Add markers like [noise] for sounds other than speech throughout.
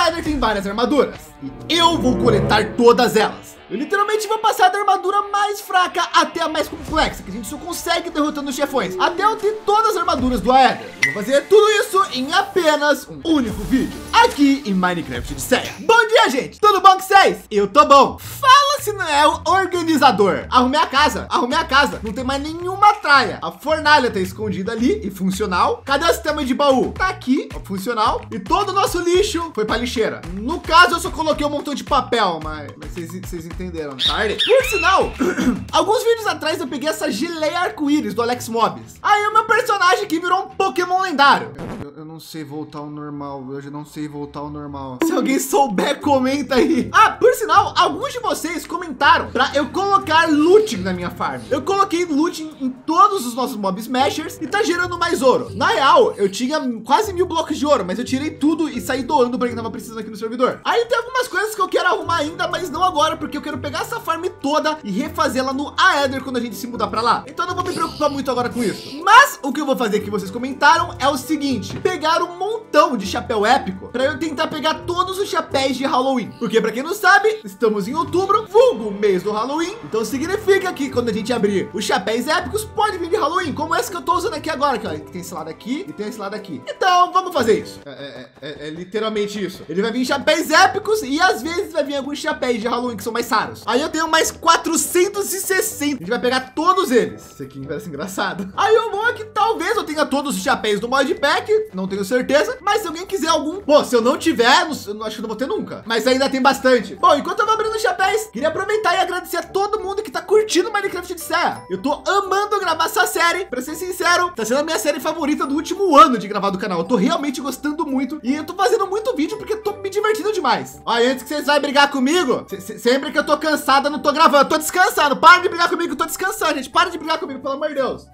Aether tem várias armaduras e eu vou coletar todas elas. Eu literalmente vou passar da armadura mais fraca até a mais complexa, que a gente só consegue derrotando os chefões, até eu ter todas as armaduras do Aether. Vou fazer tudo isso em apenas um único vídeo, aqui em Minecraft de Serra. Bom dia, gente! Tudo bom com vocês? Eu tô bom. Fala se não é o organizador. Arrumei a casa, arrumei a casa. Não tem mais nenhuma traia. A fornalha tá escondida ali e funcional. Cadê o sistema de baú? Tá aqui, funcional. E todo o nosso lixo foi pra lixeira. No caso, eu só coloquei um montão de papel, mas, vocês entenderam. Tarde. Por sinal, [clears throat] alguns vídeos atrás eu peguei essa geleia arco-íris do Alex Mobs. Aí o meu personagem aqui virou um Pokémon lendário. Eu, eu não sei voltar ao normal. Eu já não sei voltar ao normal. Se alguém souber, comenta aí. Ah, por sinal, alguns de vocês comentaram para eu colocar looting na minha farm. Eu coloquei looting em todos os nossos mob smashers e tá gerando mais ouro. Na real, eu tinha quase mil blocos de ouro, mas eu tirei tudo e saí doando para quem tava precisando aqui no servidor. Aí tem algumas coisas que eu quero arrumar ainda, mas não agora, porque eu quero pegar essa farm toda e refazê-la no Aether quando a gente se mudar para lá. Então não vou me preocupar muito agora com isso. Mas o que eu vou fazer que vocês comentaram é o seguinte: pegar um montão de chapéu épico para eu tentar pegar todos os chapéus de Halloween. Porque para quem não sabe, estamos em outubro, vulgo mês do Halloween. Então significa que quando a gente abrir os chapéus épicos, pode vir de Halloween, como esse que eu tô usando aqui agora, que, ó, tem esse lado aqui e tem esse lado aqui. Então vamos fazer isso. É, é, é, é literalmente isso. Ele vai vir chapéus épicos e às vezes vai vir alguns chapéus de Halloween que são mais raros. Aí eu tenho mais 460. A gente vai pegar todos eles. Isso aqui parece engraçado. [laughs] Aí o bom é que talvez eu tenha todos os chapéus do modpack, não tenho certeza. Mas se alguém quiser algum, pô, se eu não tiver, eu acho que não vou ter nunca. Mas ainda tem bastante. Bom, enquanto eu vou abrindo os chapéus, queria aproveitar e agradecer a todo mundo que tá curtindo Minecraft de Serra. Eu tô amando gravar essa série. Pra ser sincero, tá sendo a minha série favorita do último ano de gravar do canal. Eu tô realmente gostando muito e eu tô fazendo muito vídeo porque tô me divertindo demais. Ó, antes que vocês vão brigar comigo, sempre que eu tô cansado, eu não tô gravando. Tô descansando. Para de brigar comigo, tô descansando, gente. Para de brigar comigo, pelo amor de Deus.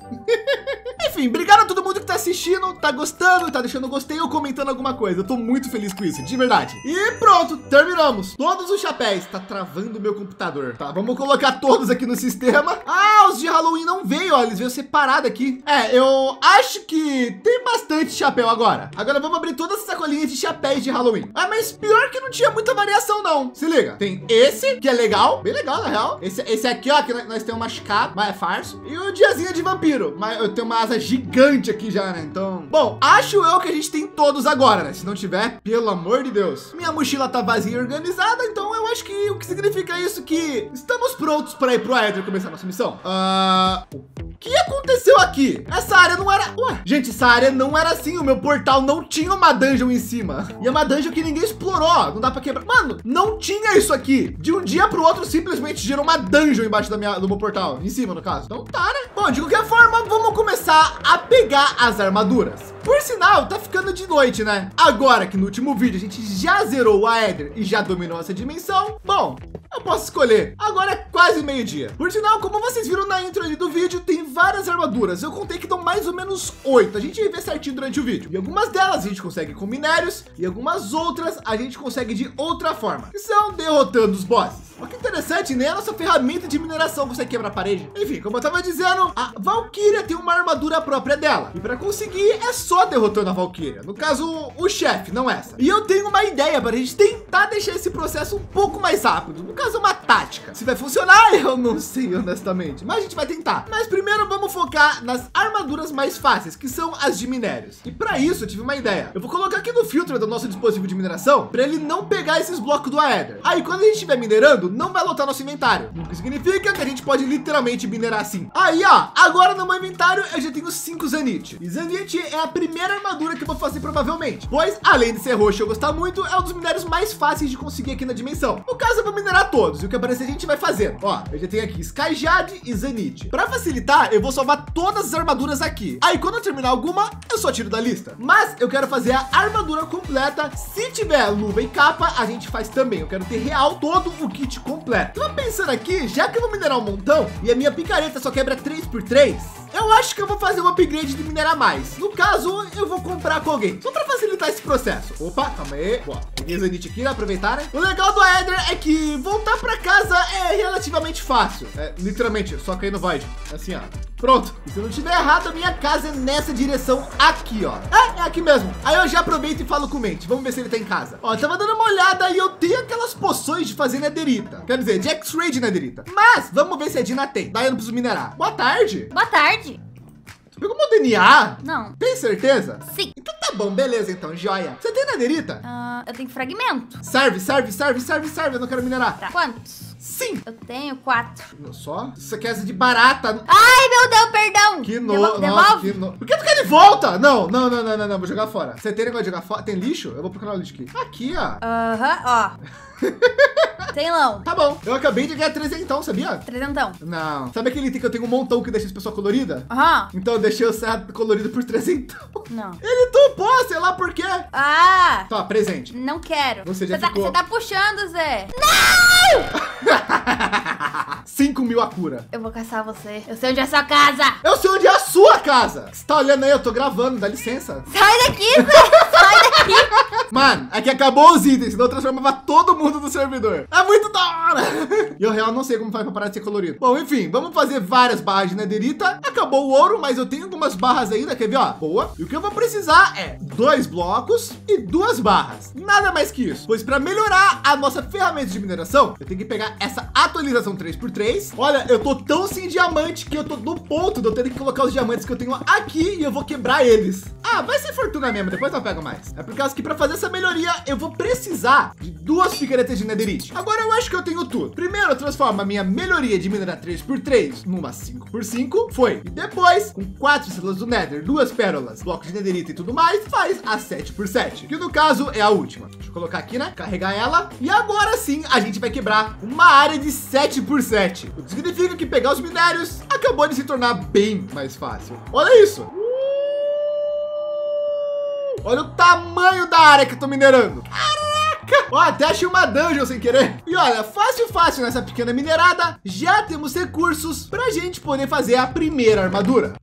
[laughs] Enfim, obrigado a todo mundo que tá assistindo, tá gostando, tá deixando gostei ou comentando alguma coisa. Eu tô muito feliz com isso, de verdade. E pronto, terminamos. Todos os chapéus. Tá travando o meu computador. Tá, vamos colocar todos aqui no sistema. Ah, os de Halloween não veio, ó. Eles veio separado aqui. É, eu acho que tem bastante chapéu agora. Agora vamos abrir todas as sacolinhas de chapéus de Halloween. Ah, mas pior que não tinha muita variação, não. Se liga. Tem esse, que é legal. Bem legal, na real. Esse, esse aqui, ó, que nós temos uma mas é farso. E o diazinho de vampiro. Mas eu tenho uma asa gigante aqui já, né? Então... Bom, acho eu que a gente tem todos agora, né? Se não tiver, pelo amor de Deus. Minha mochila tá vazia e organizada, então eu acho que o que significa isso que estamos prontos para ir pro Aether começar nossa missão. Uh que aconteceu aqui? Essa área não era... Ué, gente, essa área não era assim. O meu portal não tinha uma dungeon em cima. E é uma dungeon que ninguém explorou. Não dá para quebrar. Mano, não tinha isso aqui. De um dia para o outro, simplesmente gerou uma dungeon embaixo da minha, do meu portal. Em cima, no caso. Então tá, né? Bom, de qualquer forma, vamos começar a pegar as armaduras. Por sinal, tá ficando de noite, né? Agora que no último vídeo a gente já zerou o Aether e já dominou essa dimensão, bom, eu posso escolher. Agora é quase meio-dia. Por sinal, como vocês viram na intro ali do vídeo, tem várias armaduras. Eu contei que dão mais ou menos oito. A gente vai ver certinho durante o vídeo. E algumas delas a gente consegue com minérios e algumas outras a gente consegue de outra forma, que são derrotando os bosses. Olha que interessante, né? A nossa ferramenta de mineração consegue quebrar a parede. Enfim, como eu tava dizendo, a Valkyria tem uma armadura própria dela. E para conseguir é só derrotando a Valkyria. No caso, o chefe, não essa. E eu tenho uma ideia para a gente tentar deixar esse processo um pouco mais rápido. No caso, uma tática. Se vai funcionar, [laughs] eu não sei honestamente. Mas a gente vai tentar. Mas primeiro vamos focar nas armaduras mais fáceis, que são as de minérios. E para isso eu tive uma ideia. Eu vou colocar aqui no filtro do nosso dispositivo de mineração para ele não pegar esses blocos do Aether. Aí quando a gente estiver minerando, não vai lotar nosso inventário. O que significa que a gente pode literalmente minerar assim. Aí, ó, agora no meu inventário eu já tenho cinco Zanite. E Zanite é a primeira armadura que eu vou fazer provavelmente. Pois, além de ser roxo eu gostar muito, é um dos minérios mais fáceis de conseguir aqui na dimensão. No caso, eu vou minerar todos. E o que aparecer a gente vai fazer. Ó, eu já tenho aqui Skyjade e Zanite. Para facilitar, eu vou salvar todas as armaduras aqui. Aí, quando eu terminar alguma, eu só tiro da lista. Mas eu quero fazer a armadura completa. Se tiver luva e capa, a gente faz também. Eu quero ter real todo o kit completo. Tô pensando aqui, já que eu vou minerar um montão e a minha picareta só quebra 3 por 3 eu acho que eu vou fazer um upgrade de minerar mais. No caso, eu vou comprar com alguém, só para facilitar esse processo. Opa, calma aí. Boa, peguei Zanite aqui, aproveitar, né? O legal do Eder é que voltar para casa é relativamente fácil. É, literalmente, só cair no Void. Assim, ó. Pronto. E se eu não tiver errado, a minha casa é nessa direção aqui, ó. É, é aqui mesmo. Aí eu já aproveito e falo com o Mente. Vamos ver se ele tá em casa. Ó, tava dando uma olhada e eu tenho aquelas poções de fazer nederita. Quer dizer, de X-Ray de nederita. Mas vamos ver se a Dina tem. Daí eu não preciso minerar. Boa tarde. Boa tarde. Você pegou meu DNA? Não. Tem certeza? Sim. Então tá bom, beleza então, joia. Você tem nederita? Ah, eu tenho fragmento. Serve, serve, serve, serve, serve. Eu não quero minerar. Tá. Quantos? Sim. Eu tenho quatro. Não Só? Isso aqui é de barata. Ai, meu Deus, perdão. Que no... Nossa, Devolve? que no... Por que tu quer de volta? Não, não, não, não, não, não. Vou jogar fora. Você tem negócio de jogar fora? Tem lixo? Eu vou procurar o lixo aqui. Aqui, ó. Aham, ó. [laughs] tem lão. Tá bom. Eu acabei de ganhar trezentão, sabia? Trezentão. Não. Sabe aquele item que eu tenho um montão que deixa as pessoas coloridas? Aham. Então eu deixei o serra colorido por trezentão. Não. Ele topou, sei lá por quê. Ah, Tá, presente. não quero. Você já tá, ficou. você tá puxando, Zé. [laughs] 5 mil a cura. Eu vou caçar você. Eu sei onde é a sua casa. Eu sei onde é a sua casa. Você tá olhando aí, eu tô gravando, dá licença. Sai daqui. Sai daqui. Mano, é que acabou os itens, senão eu transformava todo mundo no servidor. É muito da hora. E eu real não sei como faz pra parar de ser colorido. Bom, enfim, vamos fazer várias barras de nederita. Acabou o ouro, mas eu tenho algumas barras ainda, quer ver, ó? Boa. E o que eu vou precisar é dois blocos e duas barras. Nada mais que isso. Pois para melhorar a nossa ferramenta de mineração, eu tenho que pegar essa atualização 3x3. Olha, eu tô tão sem diamante que eu tô no ponto de eu ter que colocar os diamantes que eu tenho aqui e eu vou quebrar eles. Ah, vai ser fortuna mesmo, depois eu pego mais. É por causa que para fazer essa melhoria, eu vou precisar de duas picaretas de netherite. Agora eu acho que eu tenho tudo. Primeiro eu transformo a minha melhoria de minerar 3x3 numa 5x5, foi. E depois, com quatro células do nether, duas pérolas, blocos de netherite e tudo mais, faz a 7x7, que no caso é a última. Deixa eu colocar aqui, né? Carregar ela. E agora sim, a gente vai quebrar uma área de 7x7. O que significa que pegar os minérios acabou de se tornar bem mais fácil. Olha isso. Olha o tamanho da área que eu tô minerando. Caraca! Ó, até achei uma dungeon sem querer. E olha, fácil, fácil nessa pequena minerada, já temos recursos pra gente poder fazer a primeira armadura.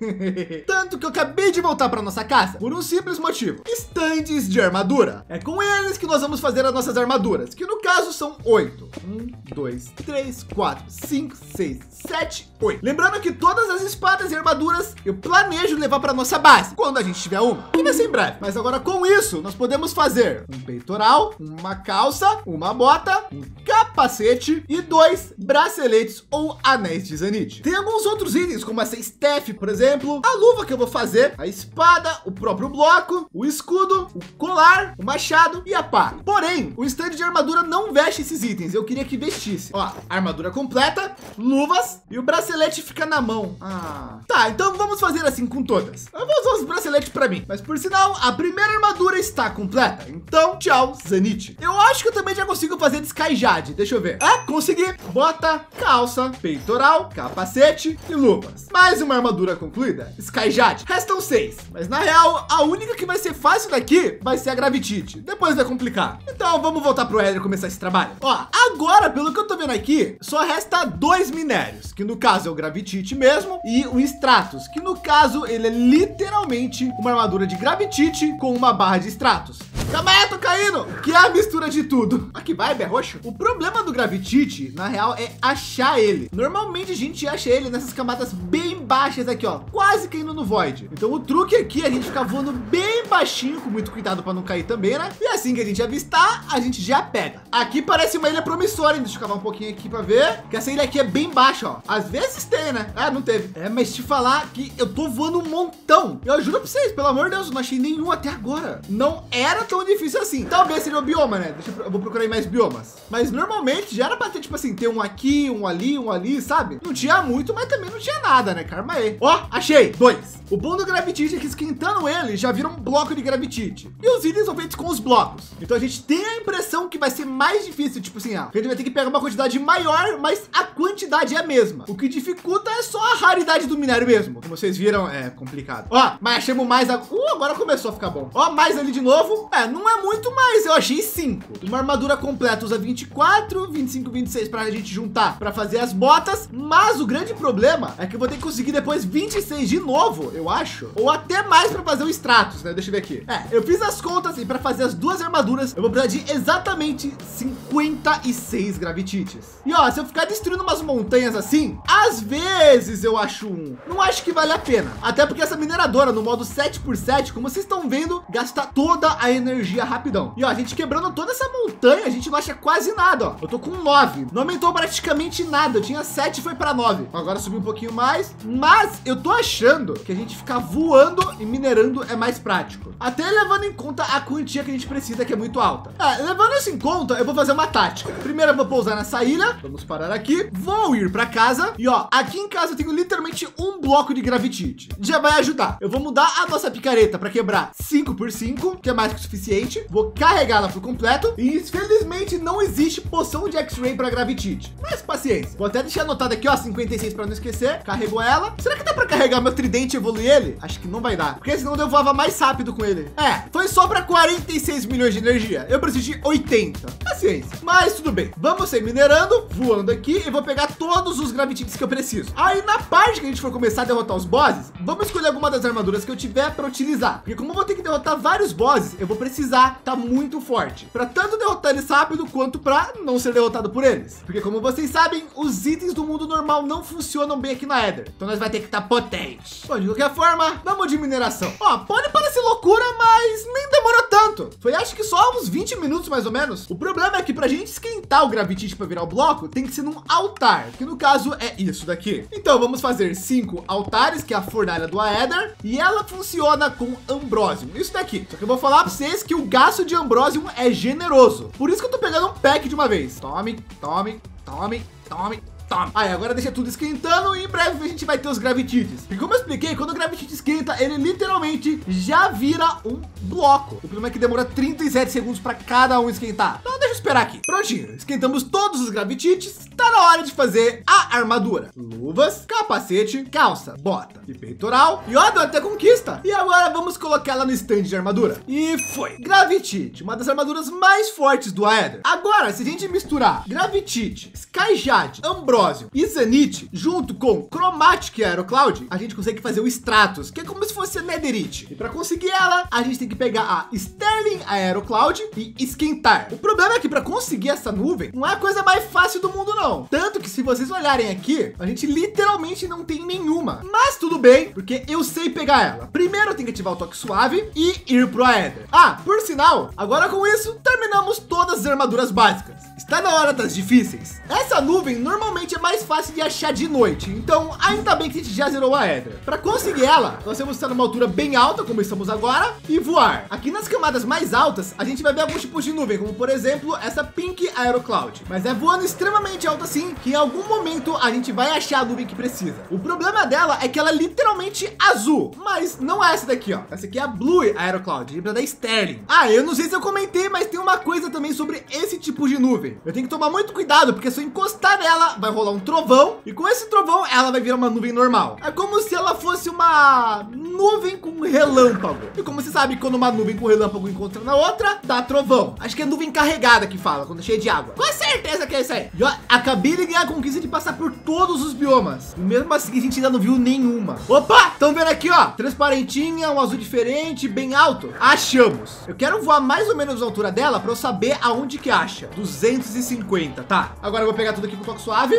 [laughs] Tanto que eu acabei de voltar para nossa casa por um simples motivo: estandes de armadura. É com eles que nós vamos fazer as nossas armaduras, que no caso são oito. Um, dois, três, quatro, cinco, seis, sete, oito. Lembrando que todas as espadas e armaduras eu planejo levar para nossa base quando a gente tiver uma. E vai ser em breve. Mas agora com isso nós podemos fazer um peitoral, uma calça, uma bota, um capacete e dois braceletes ou anéis de zanite. Tem alguns outros itens como essa staff, por exemplo exemplo, a luva que eu vou fazer, a espada, o próprio bloco, o escudo, o colar, o machado e a pá. Porém, o stand de armadura não veste esses itens. Eu queria que vestisse. Ó, armadura completa, luvas e o bracelete fica na mão. Ah, tá. Então vamos fazer assim com todas. Eu vou usar os braceletes para mim, mas por sinal, a primeira armadura está completa. Então, tchau, Zanite. Eu acho que eu também já consigo fazer de Sky Jade. Deixa eu ver. Ah, consegui. Bota, calça, peitoral, capacete e luvas. Mais uma armadura completa concluída, Sky Jade. Restam seis, mas na real, a única que vai ser fácil daqui vai ser a Gravitite. Depois vai complicar. Então vamos voltar pro Éder e começar esse trabalho. Ó, agora, pelo que eu tô vendo aqui, só resta dois minérios, que no caso é o Gravitite mesmo, e o Stratos, que no caso ele é literalmente uma armadura de Gravitite com uma barra de Stratos. Calma aí, tô caindo! Que é a mistura de tudo. [laughs] Aqui vai, é roxo. O problema do Gravitite, na real, é achar ele. Normalmente a gente acha ele nessas camadas bem baixas aqui, ó. Quase caindo no Void. Então o truque aqui é a gente ficar voando bem baixinho, com muito cuidado para não cair também, né? E assim que a gente avistar, a gente já pega. Aqui parece uma ilha promissora, hein? Deixa eu cavar um pouquinho aqui para ver. Que essa ilha aqui é bem baixa, ó. Às vezes tem, né? Ah, não teve. É, mas te falar que eu tô voando um montão. Eu juro pra vocês, pelo amor de Deus, eu não achei nenhum até agora. Não era tão difícil assim. Talvez seja o bioma, né? Deixa eu, eu vou procurar mais biomas. Mas normalmente já era pra ter, tipo assim, ter um aqui, um ali, um ali, sabe? Não tinha muito, mas também não tinha nada, né? Karma aí. Ó, achei. Dois. O bom do Gravitite é que esquentando ele já vira um bloco de Gravitite. E os itens são feitos com os blocos. Então a gente tem a impressão que vai ser mais difícil, tipo assim, ó. A gente vai ter que pegar uma quantidade maior, mas a quantidade é a mesma. O que dificulta é só a raridade do minério mesmo. Como vocês viram, é complicado. Ó, mas achamos mais... A... Uh, agora começou a ficar bom. Ó, mais ali de novo. É, não é muito mais. Eu achei 5. Uma armadura completa usa 24, 25, 26 para a gente juntar para fazer as botas. Mas o grande problema é que eu vou ter que conseguir conseguir depois 26 de novo, eu acho. Ou até mais para fazer o Stratos, né? Deixa eu ver aqui. É, eu fiz as contas e para fazer as duas armaduras, eu vou precisar de exatamente 56 gravitites. E ó, se eu ficar destruindo umas montanhas assim, às vezes eu acho um. Não acho que vale a pena. Até porque essa mineradora no modo 7x7, como vocês estão vendo, gasta toda a energia rapidão. E ó, a gente quebrando toda essa montanha, a gente não acha quase nada, ó. Eu tô com 9. Não aumentou praticamente nada. Eu tinha 7 foi para 9. Agora subiu um pouquinho mais, mas eu tô achando que a gente ficar voando e minerando é mais prático. Até levando em conta a quantia que a gente precisa, que é muito alta. É, levando isso em conta, eu vou fazer uma tática. Primeiro eu vou pousar nessa ilha. Vamos parar aqui. Vou ir para casa. E ó, aqui em casa eu tenho literalmente um bloco de gravitite. Já vai ajudar. Eu vou mudar a nossa picareta para quebrar 5 por 5, que é mais que o suficiente. Vou carregá-la por completo. E infelizmente não existe poção de X-Ray para gravitite. Mas paciência. Vou até deixar anotado aqui, ó, 56 para não esquecer. Carregou ela. Será que dá para carregar meu tridente e evoluir ele? Acho que não vai dar. Porque senão eu voava mais rápido com ele. É, foi só para 46 milhões de energia. Eu preciso de 80. Paciência. Mas tudo bem. Vamos ser minerando, voando aqui e vou pegar todos os gravitites que eu preciso. Aí na parte que a gente for começar a derrotar os bosses, vamos escolher alguma das armaduras que eu tiver para utilizar. Porque como eu vou ter que derrotar vários bosses, eu vou precisar tá muito forte para tanto derrotar eles rápido quanto para não ser derrotado por eles. Porque como vocês sabem, os itens do mundo normal não funcionam bem aqui na Ether. Então nós vai ter que estar tá potente. Bom, de qualquer forma, vamos de mineração. Ó, pode parecer loucura, mas nem demorou tanto. Foi acho que só uns 20 minutos mais ou menos. O problema é que para a gente esquentar o gravitite para virar o bloco, tem que ser num altar, que no caso é isso daqui. Então vamos fazer cinco altares, que é a fornalha do Aether, e ela funciona com Ambrosium. Isso daqui. Só que eu vou falar para vocês que o gasto de Ambrosium é generoso. Por isso que eu tô pegando um pack de uma vez. Tome, tome, tome, tome. Toma. Aí agora deixa tudo esquentando e em breve a gente vai ter os gravitites. E como eu expliquei, quando o gravitite esquenta, ele literalmente já vira um bloco. O problema é que demora 37 segundos para cada um esquentar. Então deixa eu esperar aqui. Prontinho, esquentamos todos os gravitites. Tá na hora de fazer a armadura. Luvas, capacete, calça, bota e peitoral. E ó, deu até conquista. E agora vamos colocar ela no stand de armadura. E foi. Gravitite, uma das armaduras mais fortes do Aether. Agora, se a gente misturar Gravitite, Skyjade, Ambrosio e Zenith junto com Chromatic Aerocloud, a gente consegue fazer o Stratos, que é como se fosse a Netherite. E para conseguir ela, a gente tem que pegar a Sterling Aerocloud e esquentar. O problema é que para conseguir essa nuvem, não é a coisa mais fácil do mundo não. Tanto que se vocês olharem aqui, a gente literalmente não tem nenhuma. Mas tudo bem, porque eu sei pegar ela. Primeiro eu tenho que ativar o toque suave e ir pro Aether. Ah, por sinal, agora com isso, terminamos todas as armaduras básicas. Está na hora das difíceis. Essa nuvem normalmente é mais fácil de achar de noite, então ainda bem que a gente já zerou a Edra. Para conseguir ela, nós temos que estar numa altura bem alta, como estamos agora, e voar. Aqui nas camadas mais altas, a gente vai ver alguns tipos de nuvem, como por exemplo, essa Pink Aerocloud. Mas é voando extremamente alto assim, que em algum momento a gente vai achar a nuvem que precisa. O problema dela é que ela é literalmente azul, mas não é essa daqui, ó. Essa aqui é a Blue Aerocloud, lembra da Sterling. Ah, eu não sei se eu comentei, mas tem uma coisa também sobre esse tipo de nuvem Eu tenho que tomar muito cuidado, porque se eu encostar nela, vai rolar um trovão. E com esse trovão, ela vai virar uma nuvem normal. É como se ela fosse uma nuvem com relâmpago. E como você sabe, quando uma nuvem com relâmpago encontra na outra, dá trovão. Acho que é nuvem carregada que fala, quando é cheia de água. Com certeza que é isso aí. E ó, acabei de ganhar a conquista de passar por todos os biomas. E mesmo assim, a gente ainda não viu nenhuma. Opa, estão vendo aqui, ó. Transparentinha, um azul diferente, bem alto. Achamos. Eu quero voar mais ou menos a altura dela para eu saber aonde que acha. 200 250, tá? Agora eu vou pegar tudo aqui com toque suave.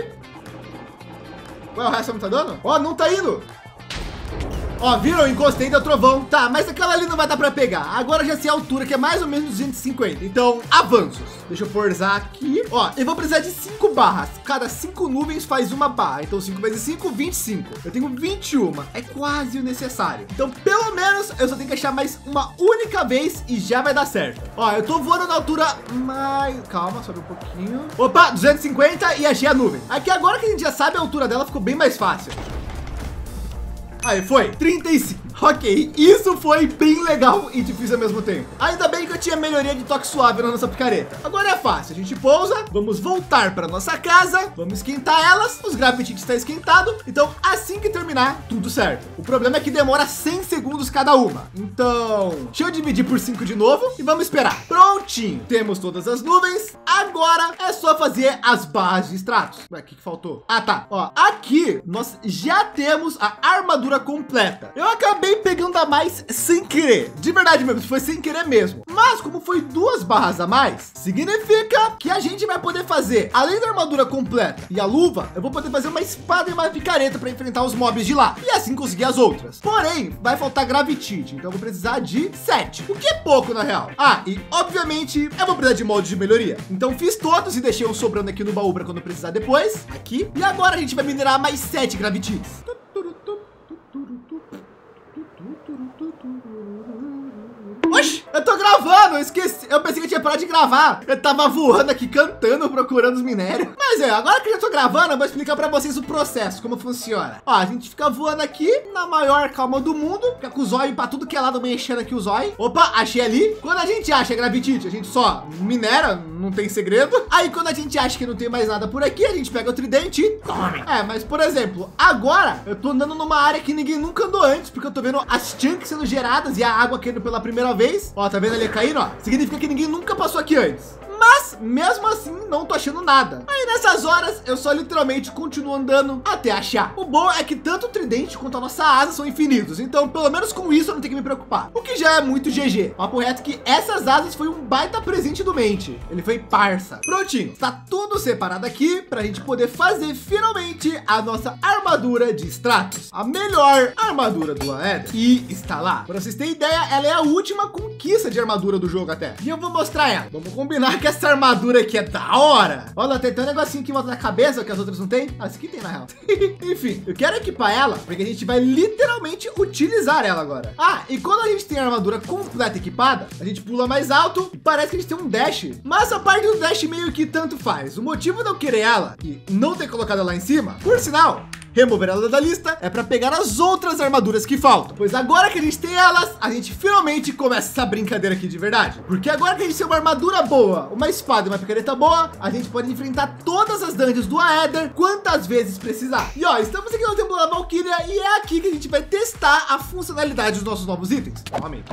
Ué, o resto não tá dando? Ó, oh, não tá indo. Ó, viram? Encostei da trovão. Tá, mas aquela ali não vai dar para pegar. Agora já sei a altura, que é mais ou menos 250. Então, avanços. Deixa eu forçar aqui. Ó, eu vou precisar de cinco barras. Cada cinco nuvens faz uma barra. Então, 5 vezes 5, 25. Eu tenho 21. É quase o necessário. Então, pelo menos, eu só tenho que achar mais uma única vez e já vai dar certo. Ó, eu tô voando na altura mais... Calma, sobe um pouquinho. Opa, 250 e achei a nuvem. Aqui agora que a gente já sabe a altura dela, ficou bem mais fácil. Aí, foi. 35. Ok, isso foi bem legal e difícil ao mesmo tempo. Ainda bem que eu tinha melhoria de toque suave na nossa picareta. Agora é fácil, a gente pousa, vamos voltar para nossa casa, vamos esquentar elas, os gravitites está esquentado, então assim que terminar, tudo certo. O problema é que demora 100 segundos cada uma. Então, deixa eu dividir por 5 de novo e vamos esperar. Prontinho, temos todas as nuvens, agora é só fazer as barras de extratos. Ué, o que, que faltou? Ah, tá. Ó, aqui nós já temos a armadura completa. Eu acabei pegando a mais sem querer. De verdade mesmo, foi sem querer mesmo. Mas como foi duas barras a mais, significa que a gente vai poder fazer, além da armadura completa e a luva, eu vou poder fazer uma espada e uma picareta para enfrentar os mobs de lá. E assim conseguir as outras. Porém, vai faltar gravitite. Então eu vou precisar de 7. O que é pouco na real. Ah, e obviamente eu vou precisar de molde de melhoria. Então fiz todos e deixei um sobrando aqui no baú para quando precisar depois. Aqui. E agora a gente vai minerar mais 7 gravitites. do do do do do. Oxi, eu tô gravando, eu esqueci. Eu pensei que eu tinha parado de gravar. Eu tava voando aqui, cantando, procurando os minérios. Mas é, agora que eu já tô gravando, eu vou explicar pra vocês o processo, como funciona. Ó, a gente fica voando aqui na maior calma do mundo. Fica com o zóio pra tudo que é lado, mexendo aqui o zóio. Opa, achei ali. Quando a gente acha gravitite, a gente só minera, não tem segredo. Aí quando a gente acha que não tem mais nada por aqui, a gente pega o tridente e tome. É, mas por exemplo, agora eu tô andando numa área que ninguém nunca andou antes, porque eu tô vendo as chunks sendo geradas e a água caindo pela primeira vez. Ó, tá vendo ali caindo, ó? Significa que ninguém nunca passou aqui antes. Mas mesmo assim, não tô achando nada. Aí nessas horas, eu só literalmente continuo andando até achar. O bom é que tanto o tridente quanto a nossa asa são infinitos. Então, pelo menos com isso, eu não tenho que me preocupar. O que já é muito GG. Papo reto que essas asas foi um baita presente do mente. Ele foi parça. Prontinho. Tá tudo separado aqui para a gente poder fazer finalmente a nossa armadura de Stratos. A melhor armadura do Aether. E está lá. Para vocês terem ideia, ela é a última conquista de armadura do jogo até. E eu vou mostrar ela. Vamos combinar que essa armadura aqui é da hora. Olha, tem até um negocinho aqui em volta da cabeça que as outras não tem. Ah, esse aqui tem na real. [laughs] Enfim, eu quero equipar ela porque a gente vai literalmente utilizar ela agora. Ah, e quando a gente tem a armadura completa equipada, a gente pula mais alto e parece que a gente tem um dash. Mas a parte do dash meio que tanto faz. O motivo de eu querer ela e não ter colocado ela lá em cima, por sinal, remover ela da lista é para pegar as outras armaduras que faltam. Pois agora que a gente tem elas, a gente finalmente começa essa brincadeira aqui de verdade. Porque agora que a gente tem uma armadura boa, uma espada e uma picareta boa, a gente pode enfrentar todas as dungeons do Aether quantas vezes precisar. E ó, estamos aqui no Templo da Valkyria e é aqui que a gente vai testar a funcionalidade dos nossos novos itens. Novamente.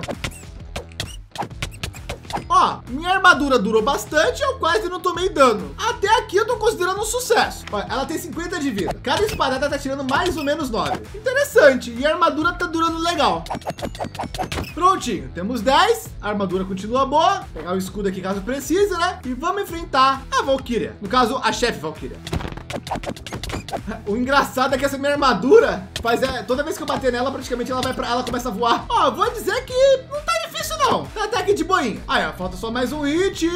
Ó, minha armadura durou bastante eu quase não tomei dano. Até aqui eu tô considerando um sucesso. Ó, ela tem 50 de vida. Cada espadada tá tirando mais ou menos 9. Interessante. E a armadura tá durando legal. Prontinho. Temos 10. A armadura continua boa. Vou pegar o escudo aqui caso precise, né? E vamos enfrentar a Valkyria. No caso, a chefe Valkyria. [laughs] O engraçado é que essa minha armadura faz é, toda vez que eu bater nela, praticamente ela vai para ela começa a voar. Ó, vou dizer que não tá difícil não. Tá até aqui de boinha. Aí, ó, falta só mais um hit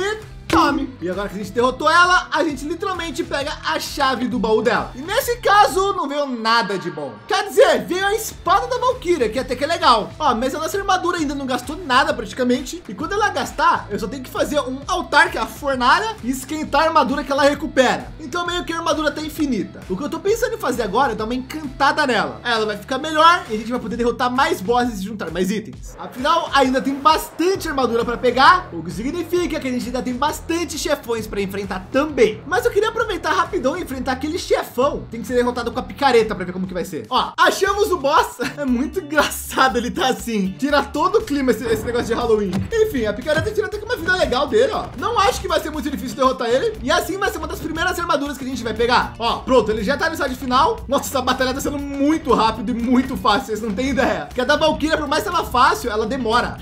tome. E agora que a gente derrotou ela, a gente literalmente pega a chave do baú dela. E nesse caso, não veio nada de bom. Quer dizer, veio a espada da Valkyria, que até que é legal. Ó, mas a nossa armadura ainda não gastou nada praticamente. E quando ela gastar, eu só tenho que fazer um altar, que é a fornalha, e esquentar a armadura que ela recupera. Então meio que a armadura tá infinita. O que eu tô pensando em fazer agora é dar uma encantada nela. Ela vai ficar melhor e a gente vai poder derrotar mais bosses e juntar mais itens. Afinal, ainda tem bastante armadura para pegar, o que significa que a gente ainda tem bastante bastante chefões para enfrentar também. Mas eu queria aproveitar rapidão e enfrentar aquele chefão. Tem que ser derrotado com a picareta para ver como que vai ser. Ó, achamos o boss. [laughs] É muito engraçado ele tá assim. Tira todo o clima esse, esse negócio de Halloween. Enfim, a picareta tira até que uma vida legal dele, ó. Não acho que vai ser muito difícil derrotar ele. E assim vai ser uma das primeiras armaduras que a gente vai pegar. Ó, pronto, ele já tá no estágio final. Nossa, essa batalha tá sendo muito rápido e muito fácil. Vocês não têm ideia. Porque a da Valkyria, por mais que ela fácil, ela demora.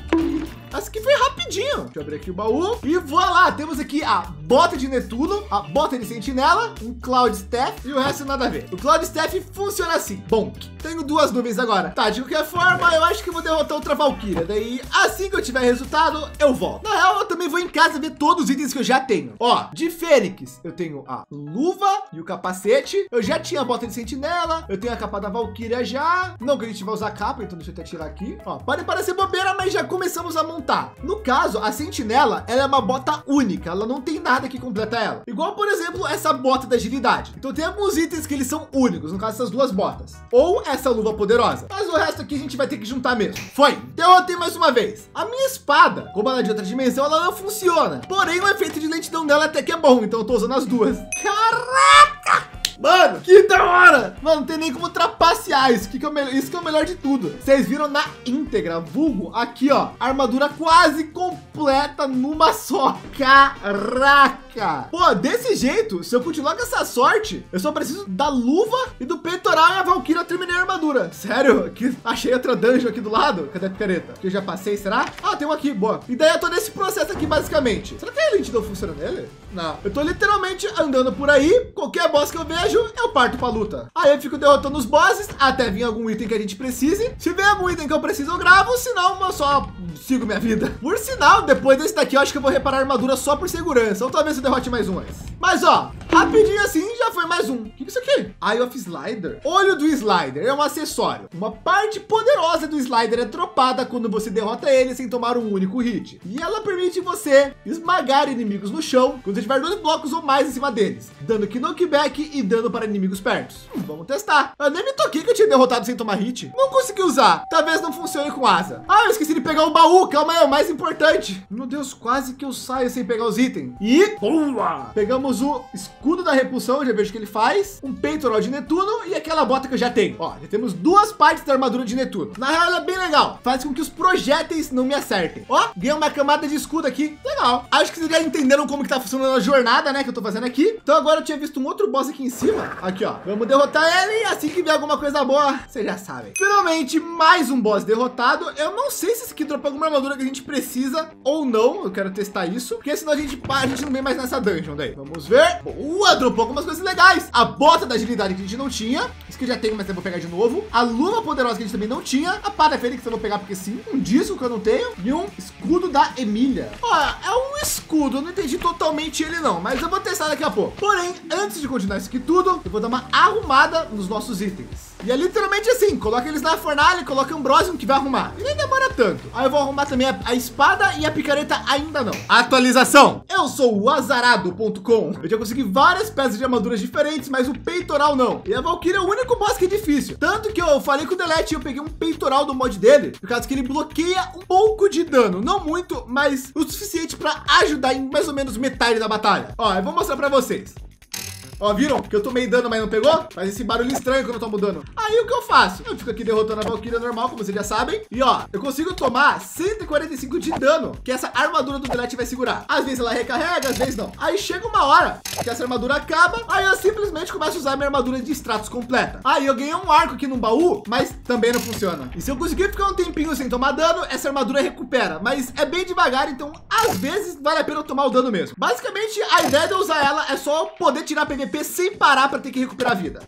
Essa aqui foi rapidinho. Deixa eu abrir aqui o baú. E vou lá. Temos aqui a bota de Netuno, a bota de Sentinela, um Cloud Staff e o resto nada a ver. O Cloud Staff funciona assim. Bom, tenho duas nuvens agora. Tá, de qualquer forma, eu acho que vou derrotar outra Valkyria. Daí, assim que eu tiver resultado, eu volto. Na real, eu também vou em casa ver todos os itens que eu já tenho. Ó, de Fênix, eu tenho a luva e o capacete. Eu já tinha a bota de Sentinela. Eu tenho a capa da Valkyria já. Não que a gente vai usar a capa, então deixa eu até tirar aqui. Ó, pode parecer bobeira, mas já começamos a montar. No caso, a sentinela, ela é uma bota única, ela não tem nada que completa ela. Igual, por exemplo, essa bota da agilidade. Então tem alguns itens que eles são únicos, no caso essas duas botas. Ou essa luva poderosa. Mas o resto aqui a gente vai ter que juntar mesmo. Foi, derrotei mais uma vez. A minha espada, como ela é de outra dimensão, ela não funciona. Porém, o efeito de lentidão dela até que é bom, então eu tô usando as duas. Caraca! Mano, que da hora! Mano, não tem nem como trapacear isso. Que que é melhor, isso que é o melhor de tudo. Vocês viram na íntegra, vulgo, aqui, ó. Armadura quase completa numa só. Caraca! Pô, desse jeito, se eu continuar com essa sorte, eu só preciso da luva e do peitoral e a Valkyria terminei a armadura. Sério? Que achei outra dungeon aqui do lado. Cadê a picareta? Que eu já passei, será? Ah, tem um aqui, boa. E daí eu tô nesse processo aqui, basicamente. Será que a lentidão funciona nele? Não. Eu tô literalmente andando por aí. Qualquer boss que eu vejo, eu parto pra luta. Aí eu fico derrotando os bosses até vir algum item que a gente precise. Se vier algum item que eu preciso, eu gravo. Senão, eu só sigo minha vida. Por sinal, depois desse daqui, eu acho que eu vou reparar a armadura só por segurança. Ou talvez eu derrote mais um antes. Mas ó, rapidinho assim já foi mais um. O que é isso aqui? Eye of Slider. Olho do Slider é um acessório. Uma parte poderosa do Slider é dropada quando você derrota ele sem tomar um único hit. E ela permite você esmagar inimigos no chão quando você tiver dois blocos ou mais em cima deles, dando knockback e dano para inimigos perto. Hum, vamos testar. Eu nem me toquei que eu tinha derrotado sem tomar hit. Não consegui usar. Talvez não funcione com asa. Ah, eu esqueci de pegar o baú. Calma aí, é o mais importante. Meu Deus, quase que eu saio sem pegar os itens. E boa! Pegamos o escudo da repulsão, já vejo que ele faz, um peitoral de Netuno e aquela bota que eu já tenho. Ó, já temos duas partes da armadura de Netuno. Na real, ela é bem legal. Faz com que os projéteis não me acertem. Ó, ganhei uma camada de escudo aqui. Legal. Acho que vocês já entenderam como que tá funcionando a jornada, né? Que eu tô fazendo aqui. Então agora eu tinha visto um outro boss aqui em cima. Aqui, ó. Vamos derrotar ele e assim que vier alguma coisa boa, vocês já sabem. Finalmente, mais um boss derrotado. Eu não sei se esse aqui dropa alguma armadura que a gente precisa ou não. Eu quero testar isso. Porque senão a gente, a gente não vem mais nessa dungeon daí. Vamos ver. Boa, dropou algumas coisas legais. A bota da agilidade que a gente não tinha. Isso que eu já tenho, mas eu vou pegar de novo. A luva poderosa que a gente também não tinha. A pada fênix eu vou pegar porque sim. Um disco que eu não tenho. E um escudo da Emília. Ó, é um escudo. Eu não entendi totalmente ele não. Mas eu vou testar daqui a pouco. Porém, antes de continuar isso aqui tudo, eu vou dar uma arrumada nos nossos itens. E é literalmente assim, coloca eles na fornalha, coloca Ambrosium que vai arrumar. E nem demora tanto. Aí eu vou arrumar também a, a espada e a picareta ainda não. Atualização. Eu sou o azarado.com. Eu já consegui várias peças de armaduras diferentes, mas o peitoral não. E a Valkyrie é o único boss que é difícil. Tanto que eu falei com o Delete e eu peguei um peitoral do mod dele, por causa que ele bloqueia um pouco de dano. Não muito, mas o suficiente para ajudar em mais ou menos metade da batalha. Ó, eu vou mostrar para vocês. Ó, viram? Que eu tomei dano, mas não pegou? Faz esse barulho estranho quando eu tomo dano. Aí o que eu faço? Eu fico aqui derrotando a Valkyria normal, como vocês já sabem. E ó, eu consigo tomar 145 de dano que essa armadura do Delete vai segurar. Às vezes ela recarrega, às vezes não. Aí chega uma hora que essa armadura acaba, aí eu simplesmente começo a usar minha armadura de extratos completa. Aí eu ganhei um arco aqui no baú, mas também não funciona. E se eu conseguir ficar um tempinho sem tomar dano, essa armadura recupera. Mas é bem devagar, então às vezes vale a pena tomar o dano mesmo. Basicamente, a ideia de eu usar ela é só poder tirar PVP sem parar para ter que recuperar a vida.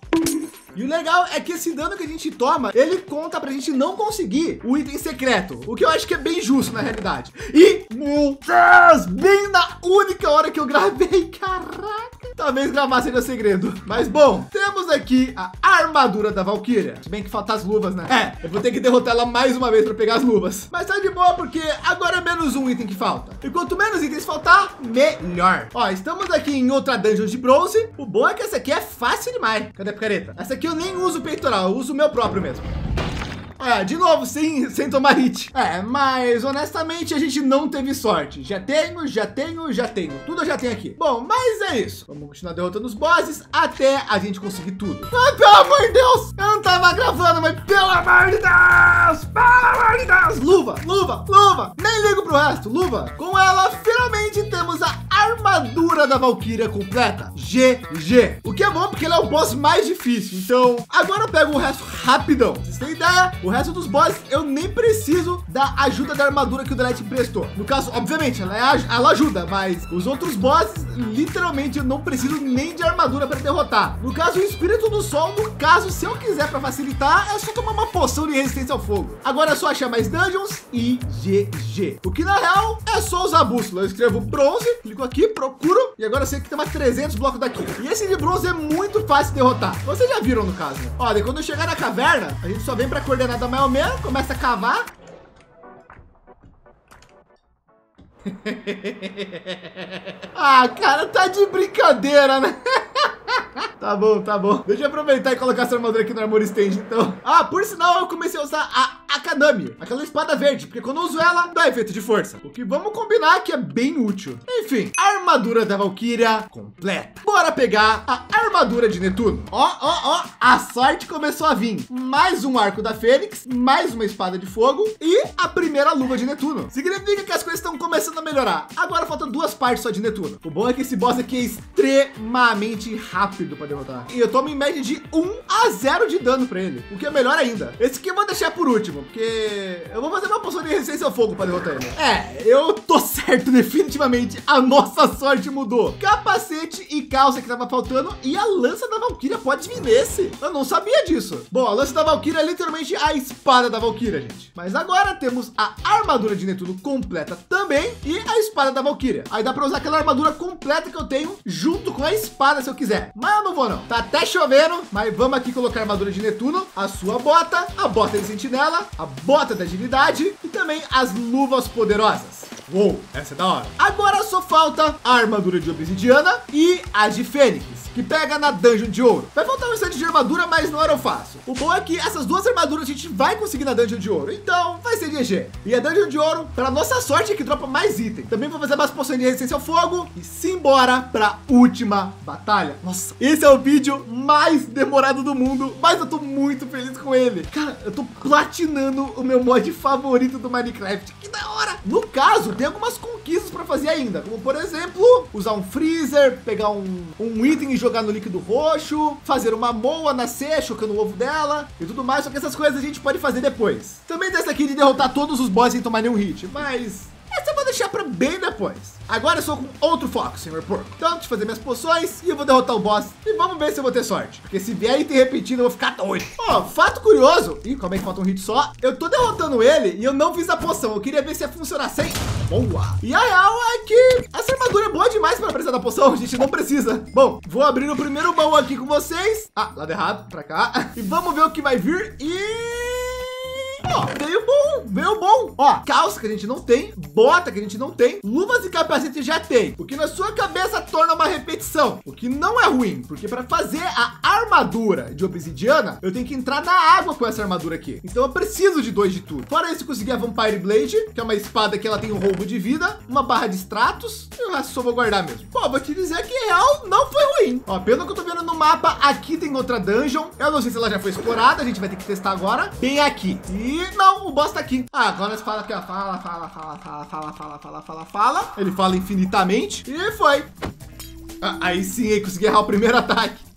E o legal é que esse dano que a gente toma, ele conta pra gente não conseguir o item secreto, o que eu acho que é bem justo na realidade. E, meu Deus, bem na única hora que eu gravei, [laughs] caraca. Talvez gravar seja segredo. Mas bom, temos aqui a armadura da Valkyria. Se bem que falta as luvas, né? É, eu vou ter que derrotar ela mais uma vez para pegar as luvas. Mas tá de boa porque agora é menos um item que falta. E quanto menos itens faltar, melhor. Ó, estamos aqui em outra dungeon de bronze. O bom é que essa aqui é fácil demais. Cadê a picareta? Essa aqui eu nem uso peitoral, eu uso o meu próprio mesmo. É, de novo, sem, sem tomar hit. É, mas honestamente a gente não teve sorte. Já tenho, já tenho, já tenho. Tudo eu já tenho aqui. Bom, mas é isso. Vamos continuar derrotando os bosses até a gente conseguir tudo. Ah, pelo amor de Deus! Eu não tava gravando, mas pelo amor de Deus! Pelo amor de Deus! Luva, luva, luva! Nem ligo pro resto, luva. Com ela, finalmente temos a armadura da Valkyria completa. GG. O que é bom porque ele é o boss mais difícil. Então, agora eu pego o resto rapidão. Vocês têm ideia? O resto dos bosses eu nem preciso da ajuda da armadura que o Delete prestou. No caso, obviamente, ela, é, ela ajuda, mas os outros bosses, literalmente, eu não preciso nem de armadura para derrotar. No caso, o Espírito do Sol, no caso, se eu quiser para facilitar, é só tomar uma poção de resistência ao fogo. Agora é só achar mais dungeons e GG. O que na real é só usar a bússola. Eu escrevo bronze, clico aqui, procuro e agora eu sei que tem mais 300 blocos daqui. E esse de bronze é muito fácil de derrotar. Vocês já viram no caso, né? Olha, quando eu chegar na caverna, a gente só vem para coordenar nada mais ou menos, começa a cavar. [laughs] ah, cara, tá de brincadeira, né? [laughs] [laughs] Tá bom, tá bom. Deixa eu aproveitar e colocar essa armadura aqui no Armor Stand, então. [laughs] Ah, por sinal, eu comecei a usar a Akanami, aquela espada verde, porque quando eu uso ela, dá efeito de força. O que vamos combinar que é bem útil. Enfim, armadura da Valkyria completa. Bora pegar a armadura de Netuno. Ó, ó, ó, a sorte começou a vir. Mais um arco da Fênix, mais uma espada de fogo e a primeira luva de Netuno. Significa que as coisas estão começando a melhorar. Agora faltam duas partes só de Netuno. O bom é que esse boss aqui é extremamente rápido para derrotar. E eu tomo em média de 1 a 0 de dano para ele, o que é melhor ainda. Esse aqui eu vou deixar por último, porque eu vou fazer uma poção de resistência ao fogo para derrotar ele. É, eu tô [laughs] certo definitivamente. A nossa sorte mudou. Capacete e calça que tava faltando e a lança da Valkyria pode vir nesse. Eu não sabia disso. Bom, a lança da Valkyria é literalmente a espada da Valkyria, gente. Mas agora temos a armadura de Netuno completa também e a espada da Valkyria. Aí dá para usar aquela armadura completa que eu tenho junto com a espada se eu quiser. Mas não vou não. Tá até chovendo, mas vamos aqui colocar a armadura de Netuno, a sua bota, a bota de sentinela, a bota da agilidade e também as luvas poderosas. Uou, essa é da hora. Agora só falta a armadura de obsidiana e a de fênix que pega na Dungeon de Ouro. Vai faltar um instante de armadura, mas não era o fácil. O bom é que essas duas armaduras a gente vai conseguir na Dungeon de Ouro, então vai ser GG. E a Dungeon de Ouro, para nossa sorte, é que dropa mais item. Também vou fazer mais poções de resistência ao fogo e simbora para última batalha. Nossa, esse é o vídeo mais demorado do mundo, mas eu tô muito feliz com ele. Cara, eu tô platinando o meu mod favorito do Minecraft. Que da hora! No caso, tem algumas conquistas para fazer ainda, como por exemplo, usar um freezer, pegar um, um item e jogar no líquido roxo, fazer uma moa nascer, chocando o ovo dela e tudo mais. Só que essas coisas a gente pode fazer depois. Também dessa aqui de derrotar todos os bosses sem tomar nenhum hit, mas essa eu vou deixar para bem depois. Agora eu sou com outro foco, senhor porco. Então, deixa eu fazer minhas poções e eu vou derrotar o boss. E vamos ver se eu vou ter sorte. Porque se vier item repetido, eu vou ficar doido. Ó, oh, fato curioso. Ih, é que falta um hit só? Eu tô derrotando ele e eu não fiz a poção. Eu queria ver se ia funcionar sem. Boa. E a real é que essa armadura é boa demais para precisar da poção. A [laughs] gente não precisa. Bom, vou abrir o primeiro baú aqui com vocês. Ah, lado errado, para cá. E vamos ver o que vai vir. E... Ó, veio bom, veio bom. Ó, calça que a gente não tem, bota que a gente não tem, luvas e capacete já tem. O que na sua cabeça torna uma repetição, o que não é ruim, porque para fazer a armadura de obsidiana, eu tenho que entrar na água com essa armadura aqui. Então eu preciso de dois de tudo. Fora isso, conseguir a Vampire Blade, que é uma espada que ela tem um roubo de vida, uma barra de status e o resto só vou guardar mesmo. Pô, vou te dizer que real não foi ruim. Ó, pelo que eu tô vendo no mapa, aqui tem outra dungeon. Eu não sei se ela já foi explorada, a gente vai ter que testar agora. Bem aqui. E não, o boss tá aqui. Ah, agora nós fala aqui, ó. Fala, fala, fala, fala, fala, fala, fala, fala, fala. Ele fala infinitamente. E foi. Ah, aí sim, aí consegui errar o primeiro ataque.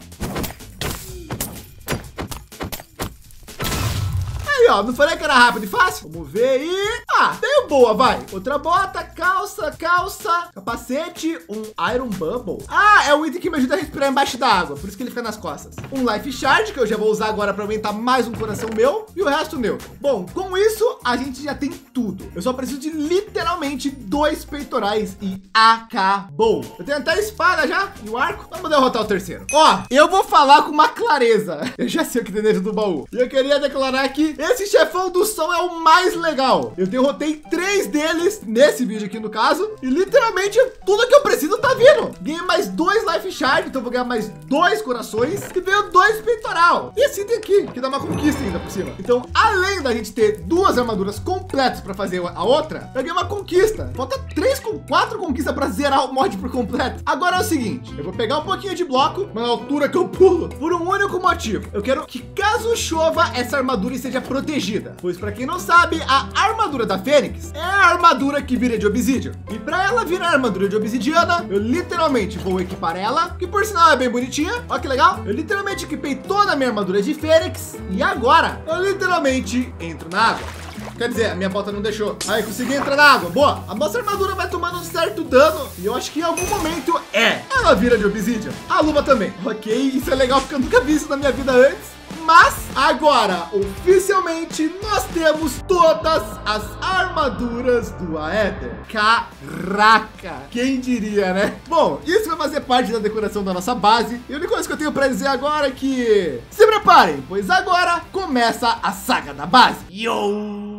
Ó. Não falei que era rápido e fácil? Vamos ver e... Ah, deu boa, vai. Outra bota, calça, calça, capacete, um Iron Bubble. Ah, é o item que me ajuda a respirar embaixo da água. Por isso que ele fica nas costas. Um Life Shard, que eu já vou usar agora para aumentar mais um coração meu. E o resto neutro. Bom, com isso, a gente já tem tudo. Eu só preciso de literalmente dois peitorais e acabou. Eu tenho até a espada já e o arco. Vamos derrotar o terceiro. Ó, eu vou falar com uma clareza. [laughs] Eu já sei o que tem dentro do baú. E eu queria declarar que esse esse chefão do som é o mais legal. Eu derrotei três deles nesse vídeo aqui no caso. E literalmente tudo que eu preciso tá vindo. Ganhei mais dois Life Shard, então vou ganhar mais dois corações. E veio dois peitoral. E esse aqui, que dá uma conquista ainda por cima. Então, além da gente ter duas armaduras completas para fazer a outra, eu ganhei uma conquista. Falta três com quatro conquistas para zerar o mod por completo. Agora é o seguinte, eu vou pegar um pouquinho de bloco, na altura que eu pulo, por um único motivo. Eu quero que caso chova, essa armadura esteja protegida protegida. Pois para quem não sabe, a armadura da Fênix é a armadura que vira de obsidian. E para ela virar armadura de obsidiana, eu literalmente vou equipar ela, que por sinal é bem bonitinha. Olha que legal. Eu literalmente equipei toda a minha armadura de Fênix e agora eu literalmente entro na água. Quer dizer, a minha bota não deixou. Aí, consegui entrar na água. Boa. A nossa armadura vai tomando um certo dano. E eu acho que em algum momento é. Ela vira de obsidian. A luva também. Ok, isso é legal porque eu nunca vi isso na minha vida antes. Mas agora, oficialmente, nós temos todas as armaduras do Aether. Caraca! Quem diria, né? Bom, isso vai fazer parte da decoração da nossa base. E a única coisa que eu tenho para dizer agora é que se preparem, pois agora começa a saga da base. Yo!